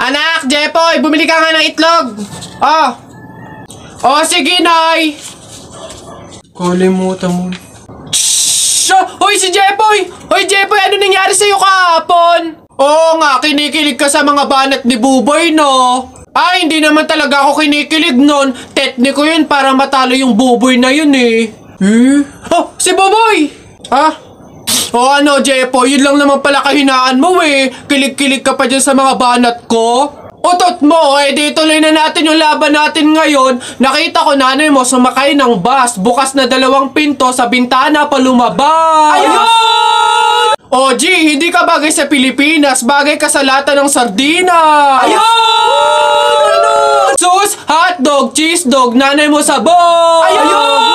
Anak, Jepoy, bumili ka nga ng itlog. Oh. Oh, sige, Nay. Kalimutan mo. Hoy, si Jepoy! Hoy, Jepoy, ano nangyari sa'yo kahapon? Oo nga, kinikilig ka sa mga banat ni Buboy, no? Ay, hindi naman talaga ako kinikilig nun. Tekniko yun para matalo yung Buboy na yun, eh. Eh? Oh, si Buboy! Ah? O ano, Jepo, yun lang naman pala kahinaan mo eh. Kilig-kilig ka pa dyan sa mga banat ko. Utot mo, eh di tuloy na natin yung laban natin ngayon. Nakita ko nanay mo sumakay ng bus. Bukas na dalawang pinto sa bintana pa lumabas. Ayun! O G, hindi ka bagay sa Pilipinas. Bagay ka sa lata ng sardinas. Ayun! Sus, hotdog, cheese dog, nanay mo sabog. Ayun!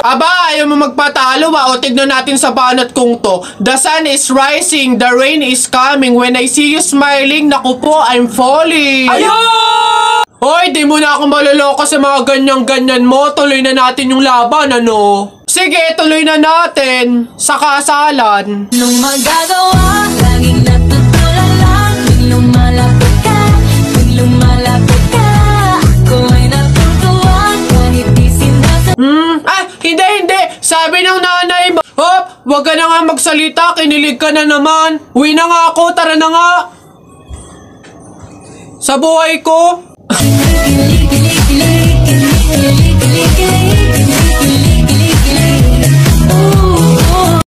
Aba, ayaw mo magpatalo ba? O tignan natin sa banat kong to. The sun is rising, the rain is coming. When I see you smiling, naku po, I'm falling. Ayun! Hoy, di mo na ako maloloko sa mga ganyan-ganyan mo. Tuloy na natin yung laban, ano? Sige, tuloy na natin. Sa kasalan. Anong magagawa? Hindi, hindi. Sabi ng nanay mo. Hop, wag ka na nga magsalita. Kinilig ka na naman. Uwi na nga ako. Tara na nga. Sa buhay ko.